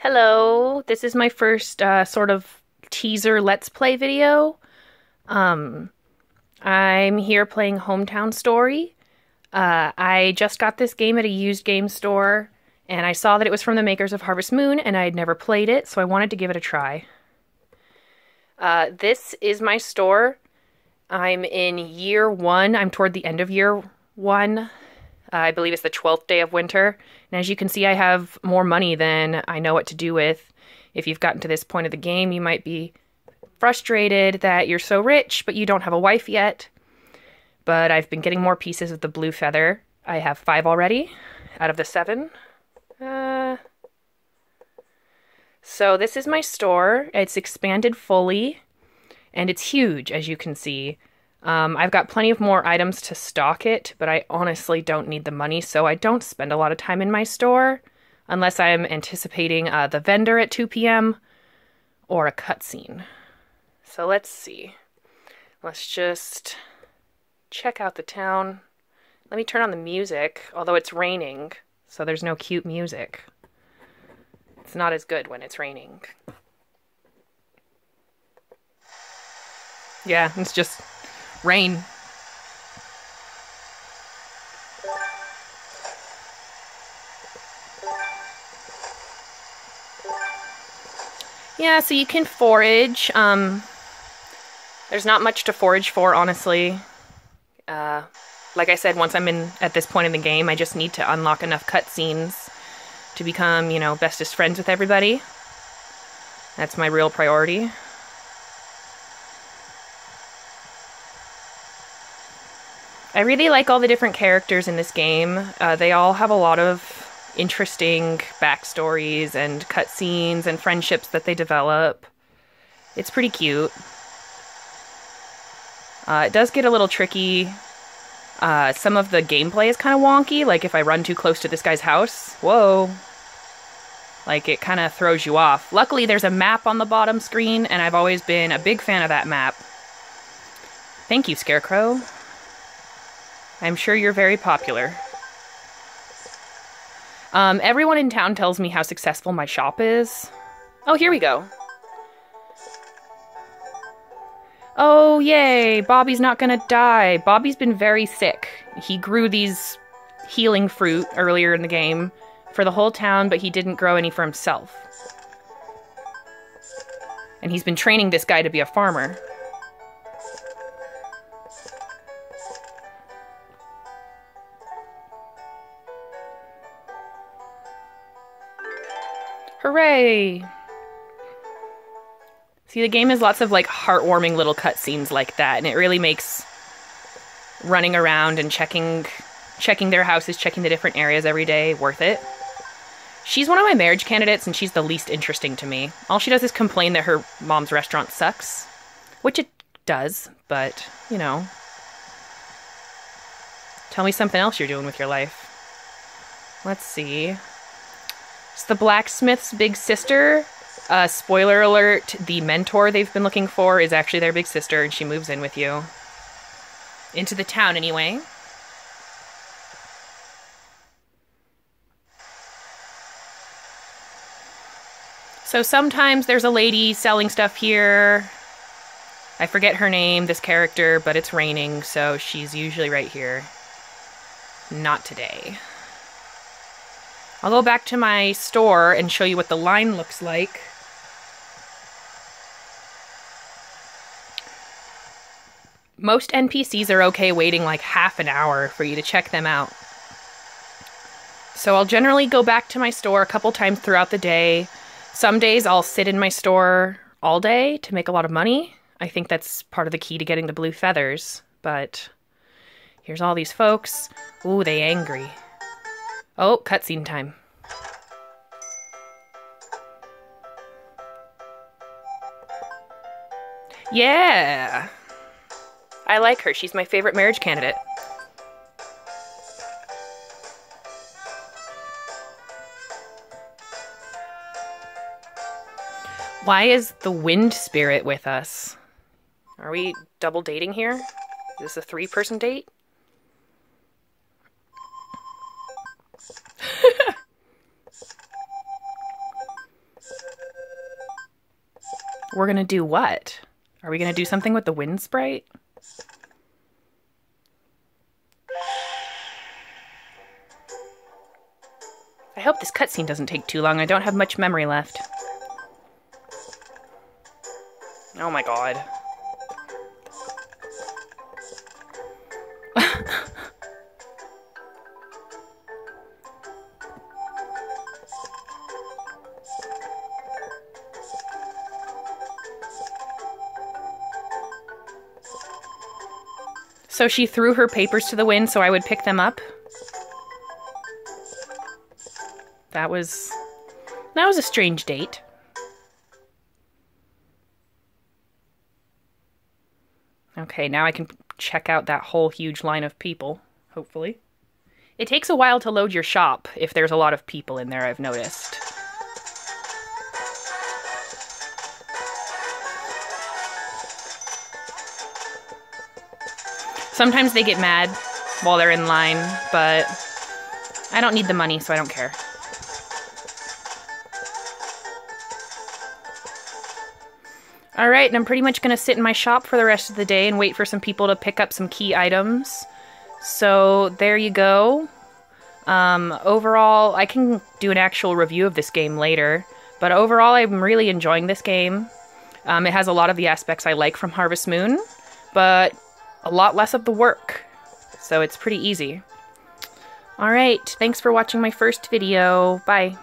Hello, this is my first uh, sort of teaser let's play video. Um, I'm here playing Hometown Story. Uh, I just got this game at a used game store, and I saw that it was from the makers of Harvest Moon, and I had never played it, so I wanted to give it a try. Uh, this is my store. I'm in year one. I'm toward the end of year one. Uh, I believe it's the 12th day of winter. And as you can see, I have more money than I know what to do with. If you've gotten to this point of the game, you might be frustrated that you're so rich, but you don't have a wife yet. But I've been getting more pieces of the blue feather. I have five already out of the seven. Uh, so this is my store. It's expanded fully, and it's huge, as you can see. Um, I've got plenty of more items to stock it, but I honestly don't need the money, so I don't spend a lot of time in my store unless I'm anticipating uh, the vendor at 2 p.m. or a cutscene. So let's see. Let's just check out the town. Let me turn on the music, although it's raining, so there's no cute music. It's not as good when it's raining. Yeah, it's just rain. Yeah, so you can forage. Um, there's not much to forage for, honestly. Uh, like I said, once I'm in at this point in the game, I just need to unlock enough cutscenes to become, you know, bestest friends with everybody. That's my real priority. I really like all the different characters in this game. Uh, they all have a lot of interesting backstories and cutscenes and friendships that they develop. It's pretty cute. Uh, it does get a little tricky. Uh, some of the gameplay is kind of wonky, like if I run too close to this guy's house. Whoa. Like it kind of throws you off. Luckily, there's a map on the bottom screen, and I've always been a big fan of that map. Thank you, Scarecrow. I'm sure you're very popular. Um, everyone in town tells me how successful my shop is. Oh, here we go. Oh, yay! Bobby's not gonna die. Bobby's been very sick. He grew these healing fruit earlier in the game for the whole town, but he didn't grow any for himself. And he's been training this guy to be a farmer. Hooray! See, the game has lots of like heartwarming little cutscenes like that, and it really makes running around and checking checking their houses, checking the different areas every day worth it. She's one of my marriage candidates, and she's the least interesting to me. All she does is complain that her mom's restaurant sucks, which it does, but you know. Tell me something else you're doing with your life. Let's see. It's the blacksmith's big sister. Uh, spoiler alert, the mentor they've been looking for is actually their big sister, and she moves in with you. Into the town, anyway. So sometimes there's a lady selling stuff here. I forget her name, this character, but it's raining, so she's usually right here. Not today. I'll go back to my store and show you what the line looks like. Most NPCs are okay waiting like half an hour for you to check them out. So I'll generally go back to my store a couple times throughout the day. Some days I'll sit in my store all day to make a lot of money. I think that's part of the key to getting the blue feathers. But here's all these folks. Ooh, they angry. Oh, cutscene time. Yeah. I like her. She's my favorite marriage candidate. Why is the wind spirit with us? Are we double dating here? Is this a three person date? We're gonna do what? Are we gonna do something with the wind sprite? I hope this cutscene doesn't take too long. I don't have much memory left. Oh my god. So she threw her papers to the wind so I would pick them up. That was that was a strange date. Okay, now I can check out that whole huge line of people, hopefully. It takes a while to load your shop if there's a lot of people in there, I've noticed. Sometimes they get mad while they're in line, but I don't need the money, so I don't care. All right, and I'm pretty much going to sit in my shop for the rest of the day and wait for some people to pick up some key items. So there you go. Um, overall, I can do an actual review of this game later, but overall, I'm really enjoying this game. Um, it has a lot of the aspects I like from Harvest Moon, but a lot less of the work. So it's pretty easy. Alright, thanks for watching my first video. Bye.